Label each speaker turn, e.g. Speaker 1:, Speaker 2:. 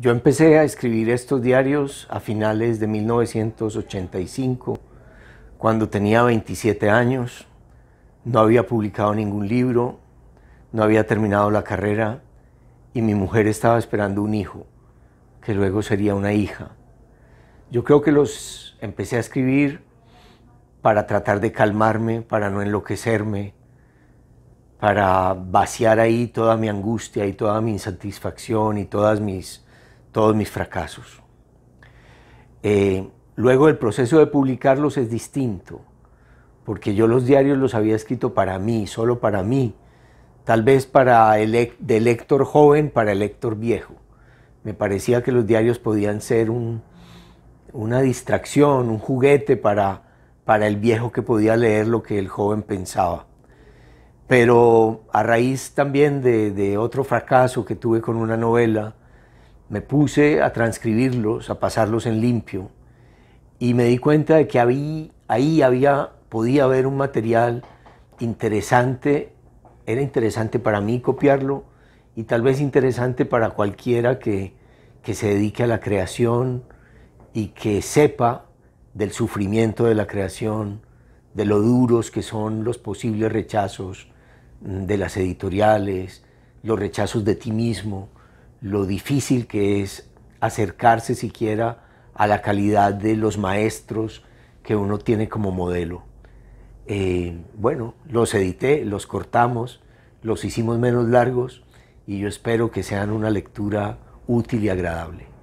Speaker 1: Yo empecé a escribir estos diarios a finales de 1985, cuando tenía 27 años, no había publicado ningún libro, no había terminado la carrera y mi mujer estaba esperando un hijo, que luego sería una hija. Yo creo que los empecé a escribir para tratar de calmarme, para no enloquecerme, para vaciar ahí toda mi angustia y toda mi insatisfacción y todas mis todos mis fracasos. Eh, luego el proceso de publicarlos es distinto, porque yo los diarios los había escrito para mí, solo para mí, tal vez para el de lector joven para el lector viejo. Me parecía que los diarios podían ser una distracción, un juguete para, para el viejo que podía leer lo que el joven pensaba. Pero a raíz también de otro fracaso que tuve con una novela, me puse a transcribirlos, a pasarlos en limpio y me di cuenta de que ahí había, podía haber un material interesante, era interesante para mí copiarlo y tal vez interesante para cualquiera que, que se dedique a la creación y que sepa del sufrimiento de la creación, de lo duros que son los posibles rechazos de las editoriales, los rechazos de ti mismo, lo difícil que es acercarse siquiera a la calidad de los maestros que uno tiene como modelo. Eh, bueno, los edité, los cortamos, los hicimos menos largos y yo espero que sean una lectura útil y agradable.